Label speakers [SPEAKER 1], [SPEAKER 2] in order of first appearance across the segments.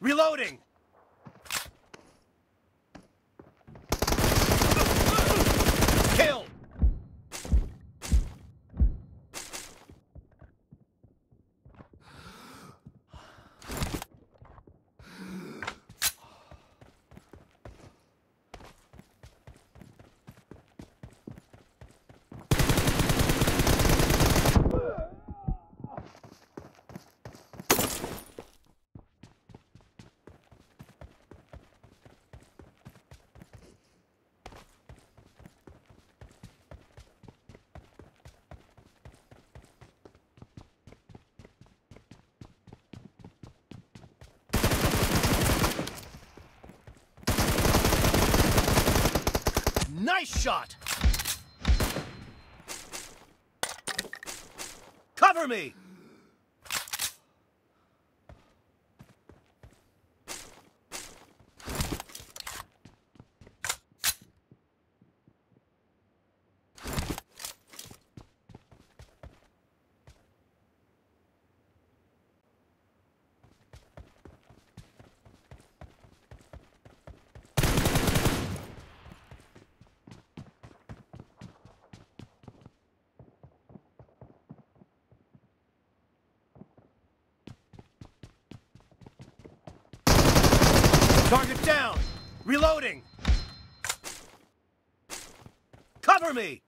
[SPEAKER 1] Reloading! Kill! Nice shot! Cover me! Target down! Reloading! Cover me!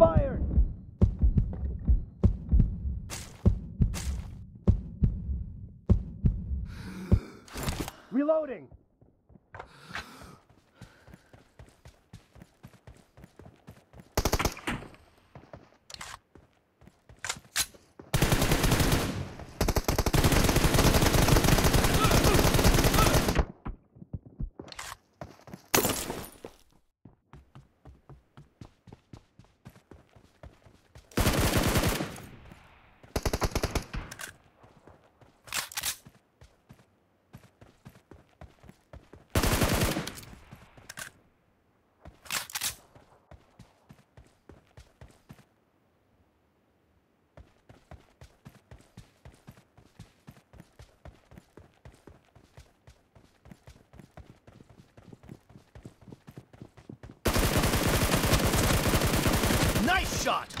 [SPEAKER 1] Expired! Reloading! Nice shot!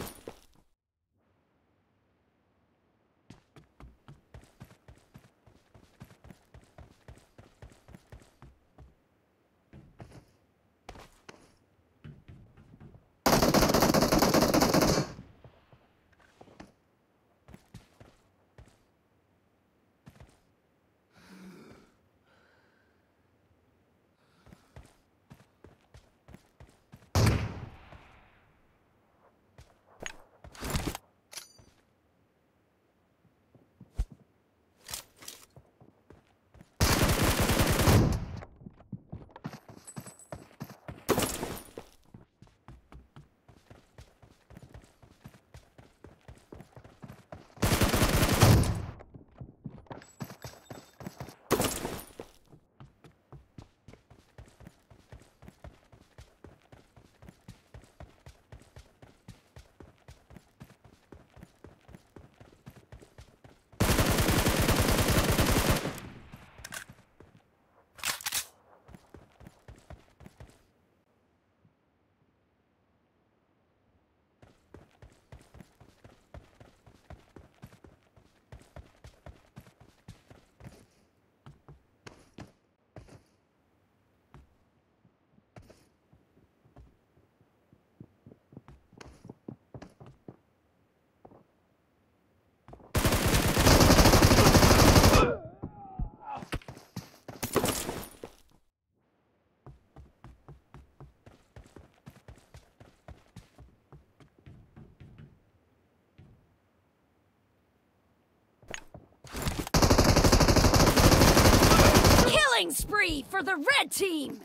[SPEAKER 2] For the red team!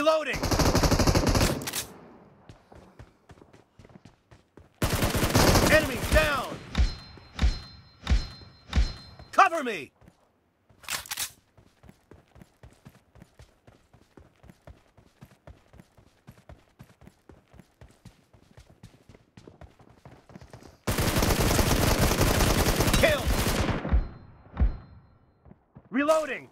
[SPEAKER 1] Reloading! Enemy down! Cover me! Reloading!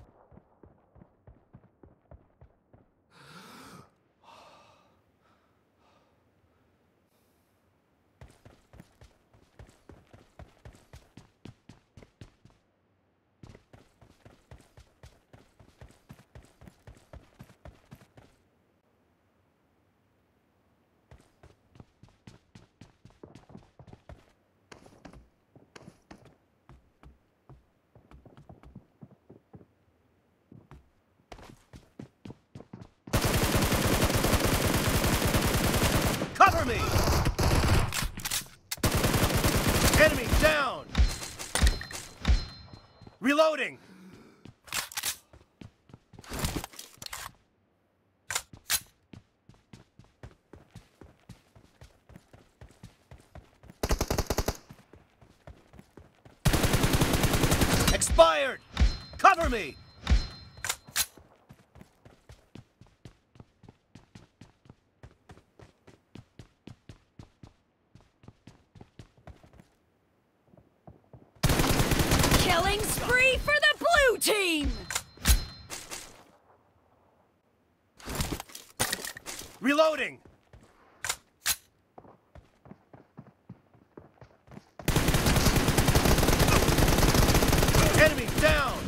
[SPEAKER 1] Cover! Enemy down! Reloading! Expired! Cover me!
[SPEAKER 2] Killing spree for the blue team!
[SPEAKER 1] Reloading! Enemy down!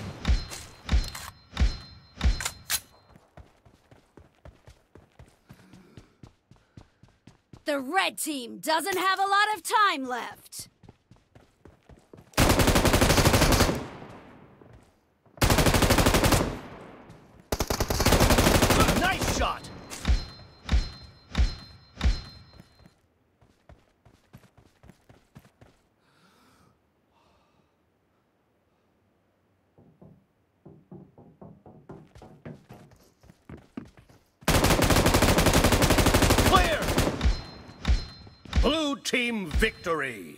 [SPEAKER 2] The red team doesn't have a lot of time left.
[SPEAKER 1] Team victory!